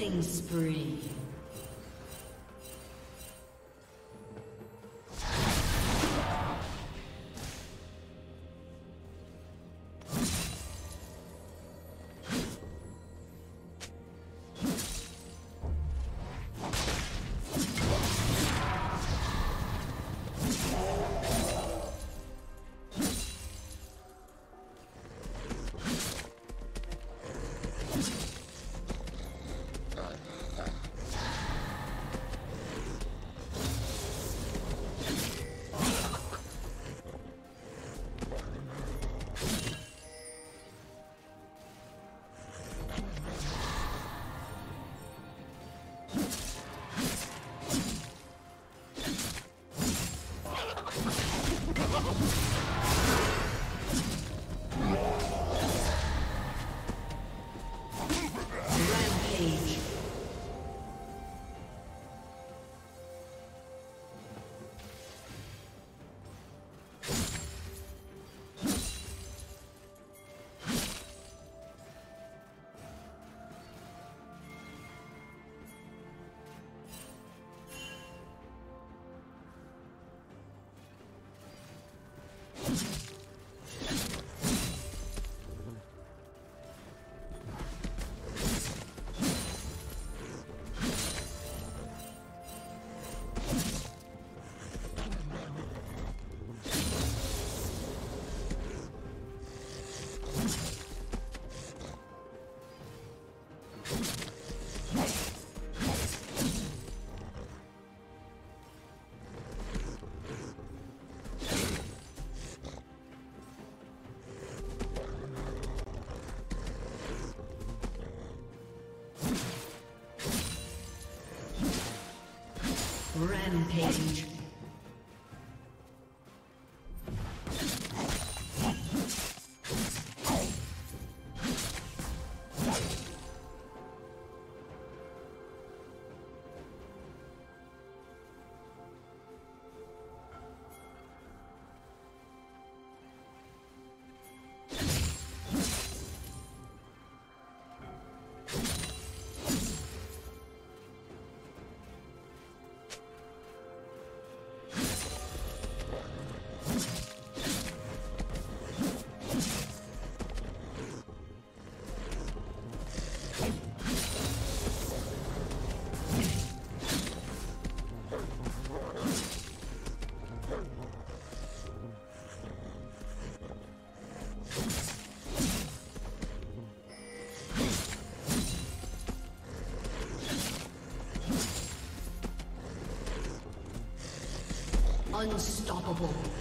Killing spree. Rampage. Unstoppable.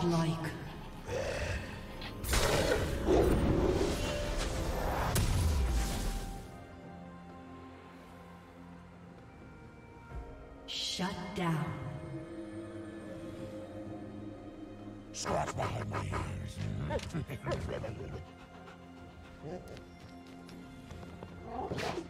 Godlike. Shut down. Scratch behind my ears.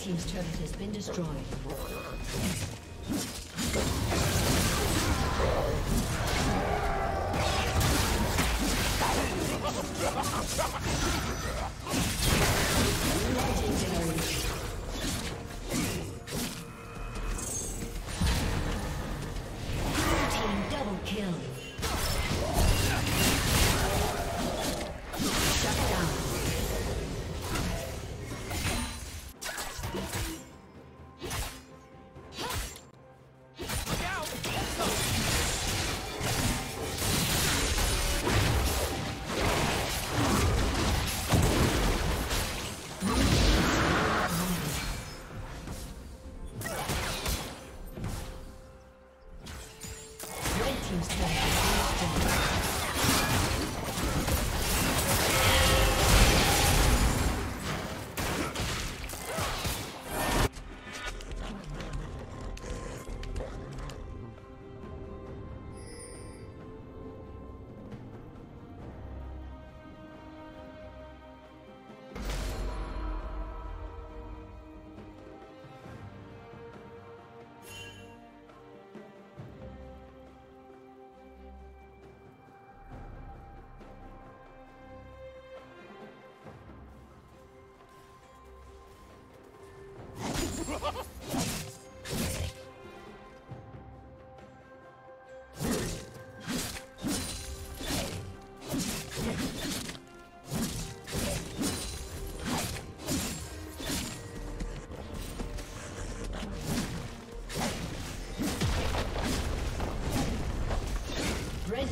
Team's turret has been destroyed. Legendary. Team double kill.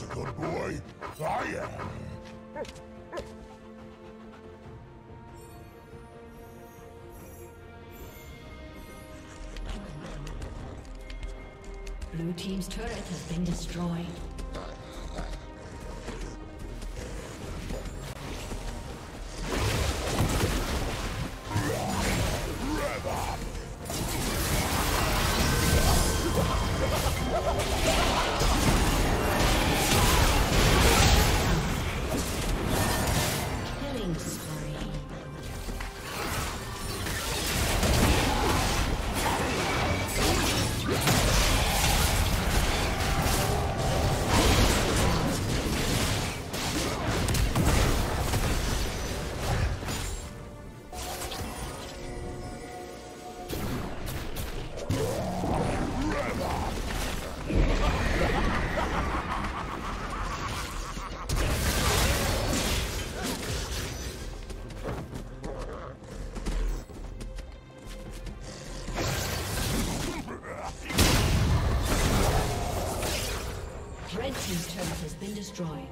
A good boy? I am. Blue Team's turret has been destroyed. Destroyed.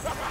Ha ha!